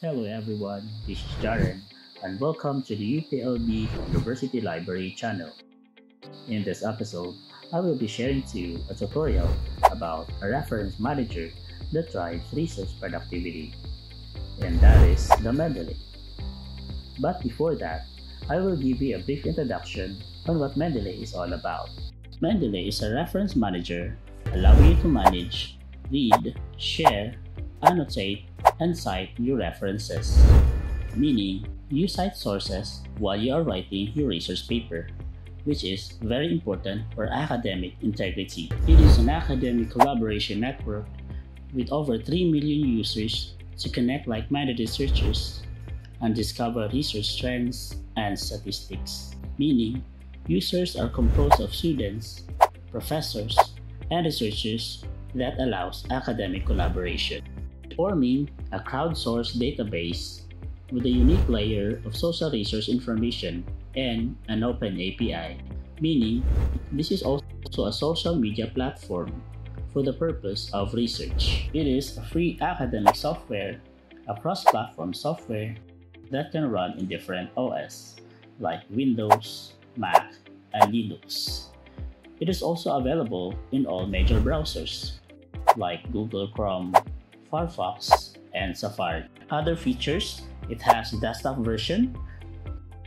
Hello everyone, this is Jaren and welcome to the UPLB University Library channel. In this episode, I will be sharing to you a tutorial about a reference manager that drives research productivity, and that is the Mendeley. But before that, I will give you a brief introduction on what Mendeley is all about. Mendeley is a reference manager allowing you to manage, read, share, annotate, and cite your references, meaning you cite sources while you are writing your research paper, which is very important for academic integrity. It is an academic collaboration network with over 3 million users to connect like-minded researchers and discover research trends and statistics, meaning users are composed of students, professors, and researchers that allows academic collaboration forming a crowdsourced database with a unique layer of social research information and an open API, meaning this is also a social media platform for the purpose of research. It is a free academic software, a cross-platform software that can run in different OS like Windows, Mac, and Linux. It is also available in all major browsers like Google Chrome, Firefox, and Safari. Other features, it has desktop version.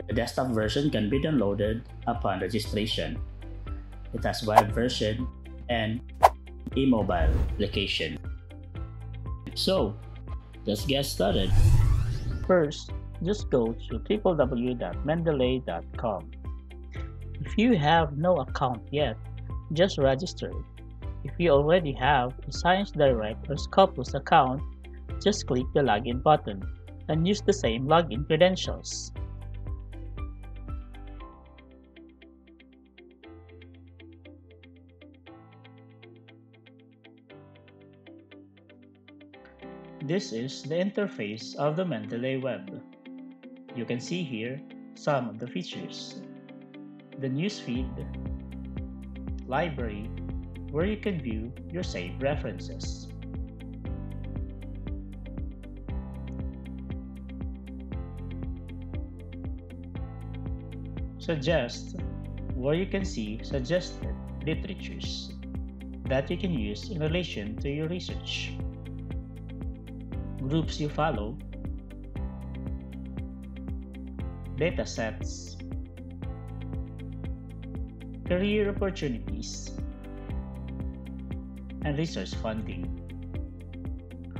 The desktop version can be downloaded upon registration. It has web version and a mobile application. So, let's get started. First, just go to www.mendeley.com. If you have no account yet, just register. If you already have a ScienceDirect or Scopus account, just click the login button and use the same login credentials. This is the interface of the Mendeley web. You can see here some of the features. The newsfeed, library, where you can view your saved references. Suggest, where you can see suggested literatures that you can use in relation to your research. Groups you follow, datasets, career opportunities, and research funding.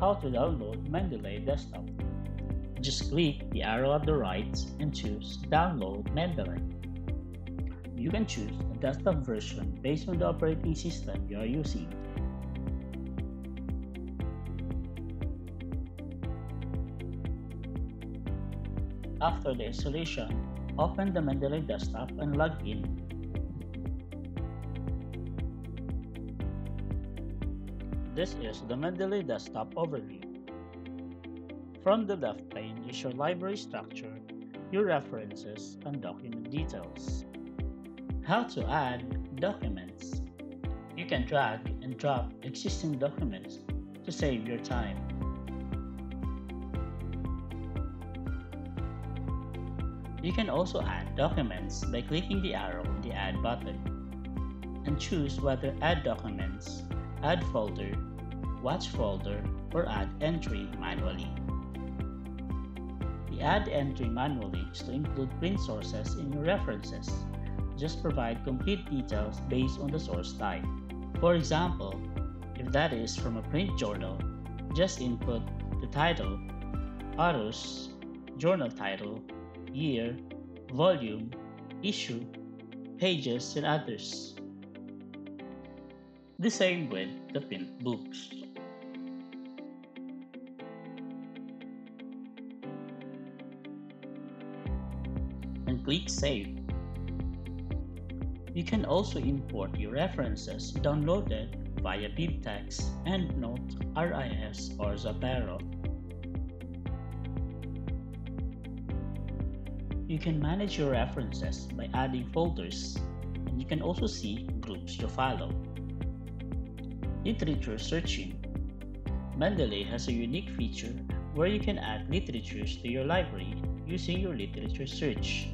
How to download Mendeley Desktop? Just click the arrow at the right and choose Download Mendeley. You can choose the desktop version based on the operating system you are using. After the installation, open the Mendeley desktop and log in This is the Mendeley desktop overview. From the left pane is your library structure, your references, and document details. How to add documents. You can drag and drop existing documents to save your time. You can also add documents by clicking the arrow in the Add button and choose whether Add Documents add folder, watch folder, or add entry manually. The add entry manually is to include print sources in your references. Just provide complete details based on the source type. For example, if that is from a print journal, just input the title, authors, journal title, year, volume, issue, pages, and others. The same with the pin books. And click Save. You can also import your references downloaded via BibTeX, EndNote, RIS, or Zotero. You can manage your references by adding folders, and you can also see groups you follow. Literature searching. Mendeley has a unique feature where you can add literatures to your library using your literature search.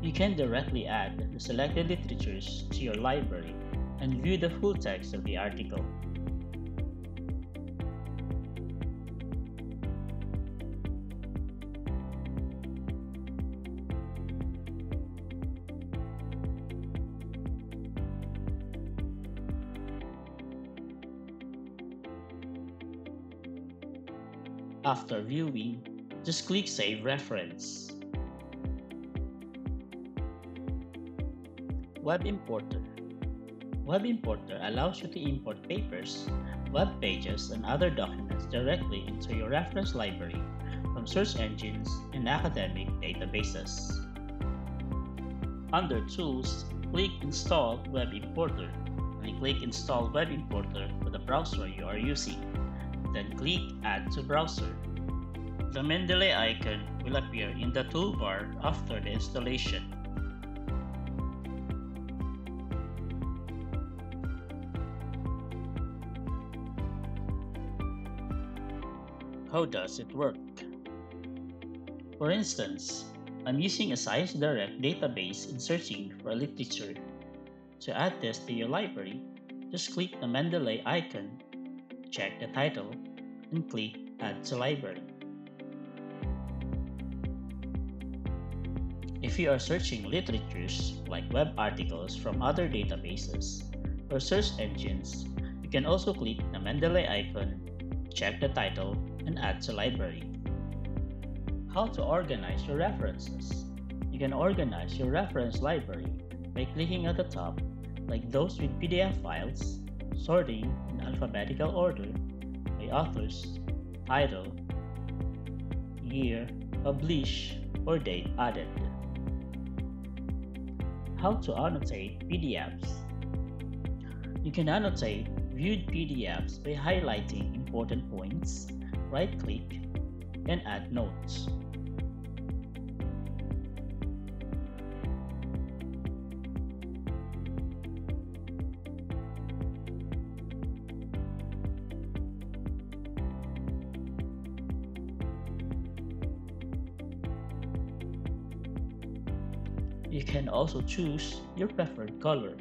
You can directly add the selected literatures to your library and view the full text of the article. After viewing, just click Save Reference. Web Importer Web Importer allows you to import papers, web pages, and other documents directly into your reference library from search engines and academic databases. Under Tools, click Install Web Importer and click Install Web Importer for the browser you are using. Then click Add to Browser. The Mendeley icon will appear in the toolbar after the installation. How does it work? For instance, I'm using a ScienceDirect database in searching for literature. To add this to your library, just click the Mendeley icon, check the title, and click Add to Library. If you are searching literatures like web articles from other databases or search engines, you can also click the Mendeley icon, check the title, and add to library. How to organize your references. You can organize your reference library by clicking at the top, like those with PDF files, sorting in alphabetical order by authors, title, year, publish, or date added. How to annotate PDFs. You can annotate viewed PDFs by highlighting important points right click and add notes. You can also choose your preferred color.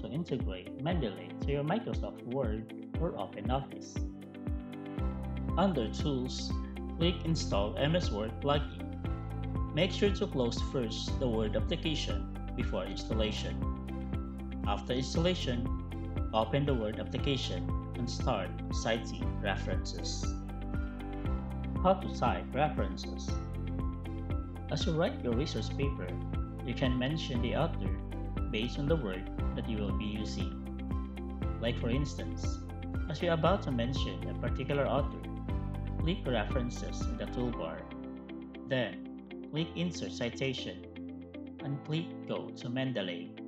So integrate Mendeley to your Microsoft Word or OpenOffice. Under Tools, click Install MS Word plugin. Make sure to close first the Word application before installation. After installation, open the Word application and start citing references. How to cite references. As you write your research paper, you can mention the author based on the word that you will be using. Like for instance, as you're about to mention a particular author, click References in the toolbar. Then, click Insert Citation and click Go to Mendeley.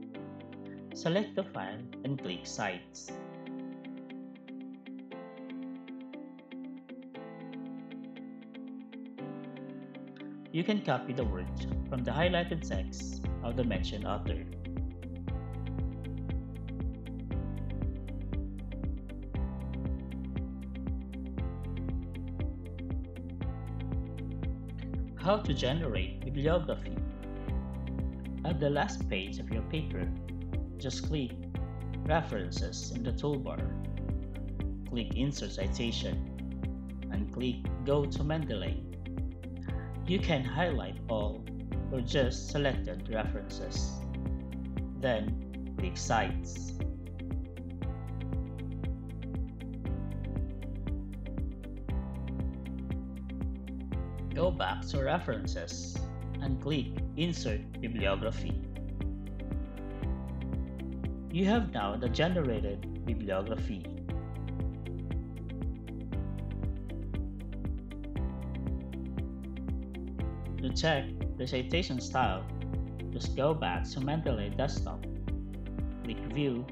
Select the file and click Cites. You can copy the words from the highlighted text of the mentioned author. How to generate bibliography. At the last page of your paper, just click References in the toolbar. Click Insert Citation and click Go to Mendeley. You can highlight all or just selected references. Then click Cites. Go back to References and click Insert Bibliography. You have now the generated bibliography. To check the citation style, just go back to Mendeley Desktop click View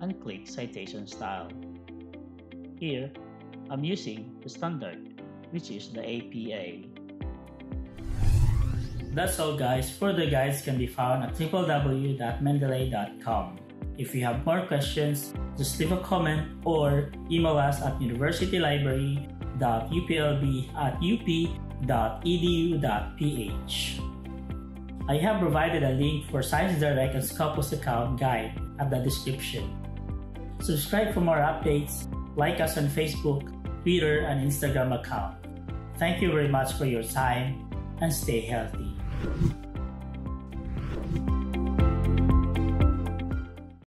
and click Citation Style. Here, I'm using the standard, which is the APA. That's all guys. Further guides can be found at www.mendeley.com. If you have more questions, just leave a comment or email us at universitylibrary.uplb at up.edu.ph. I have provided a link for ScienceDirect and Scopus account guide at the description. Subscribe for more updates, like us on Facebook, Twitter, and Instagram account. Thank you very much for your time and stay healthy.